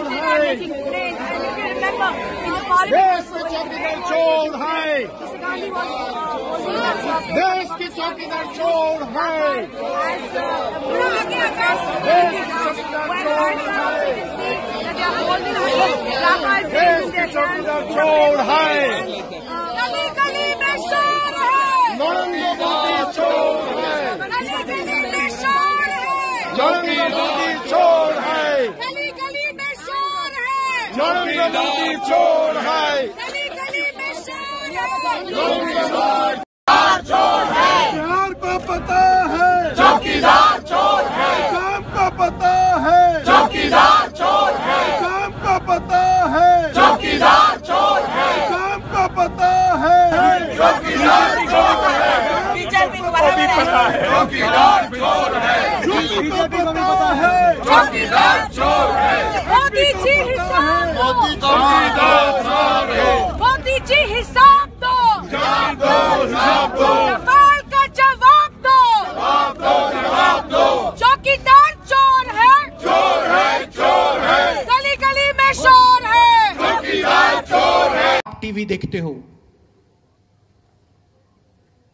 attention and making plays. You the the Narendra Modi चोर है गली गली में शोर है बिहार को पता है। चौकीदार चोर है। काम का पता है। चौकीदार चोर है। काम का पता है। चौकीदार चोर है। काम का पता है। चौकीदार चोर है। बीजेपी को बराबर है। चौकीदार चोर है। को पता है। चौकीदार चोर है मोदी जी हिसाब दो चौकीदार चोर है मोदी जी हिसाब दो दो हिसाब दो रफाल का जवाब दो चौकीदार चोर है चोर है चोर है गली गली में शोर है चौकीदार चोर है आप टीवी देखते हो।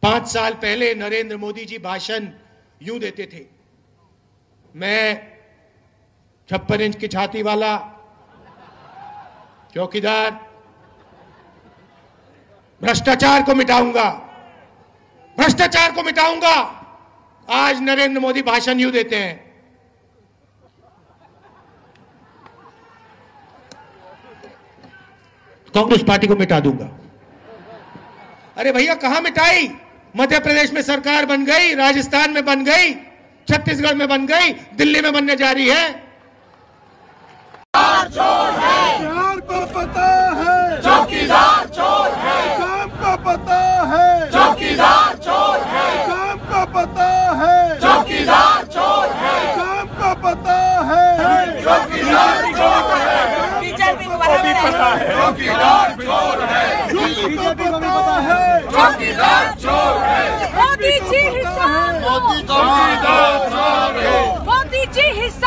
पाँच साल पहले नरेंद्र मोदी जी भाषण यूँ देते थे। मैं छप्पन इंच की छाती वाला, चौकीदार, भ्रष्टाचार को मिटाऊँगा, भ्रष्टाचार को मिटाऊँगा। आज नरेंद्र मोदी भाषण यूँ देते हैं। कांग्रेस पार्टी को मिटा दूँगा। अरे भैया, कहा मिटाई? मध्य प्रदेश में सरकार बन गई, राजस्थान में बन गई, छत्तीसगढ़ में बन गई, दिल्ली में बनने जा रही है। बीजेपी को भी पता है। चौकीदार चोर है मोदी जी हिस्सा मोदी जी हिस्सा